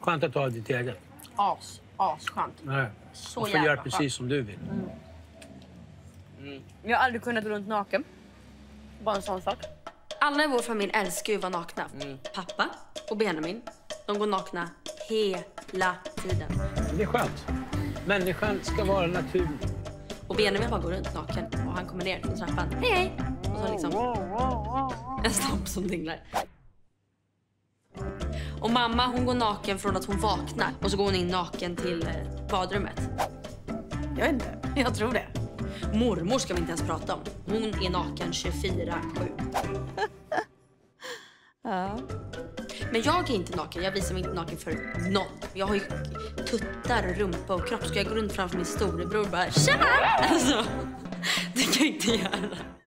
Skönt att har ditt eget. As, asskönt. Nej. Så Och få jävla göra skönt. precis som du vill. Jag har aldrig kunnat gå runt naken. Bara en sån sak. Alla i vår familj älskar ju att vara nakna. Pappa och Benjamin, de går nakna hela tiden. Det är skönt. Människan ska vara naturlig. Och Benjamin bara går runt naken och han kommer ner från trappan. Hej hej! Och så liksom en snopp som dinglar. Och mamma hon går naken från att hon vaknar och så går hon in naken till eh, badrummet. Jag vet inte. Jag tror det. Mormor ska vi inte ens prata om. Hon är naken 24-7. Men jag är inte naken. Jag visar mig inte naken för någon. Jag har ju tuttar, rumpa och kropp. Ska jag gå runt framför min storebror och bara tjena? Alltså, det kan jag inte göra.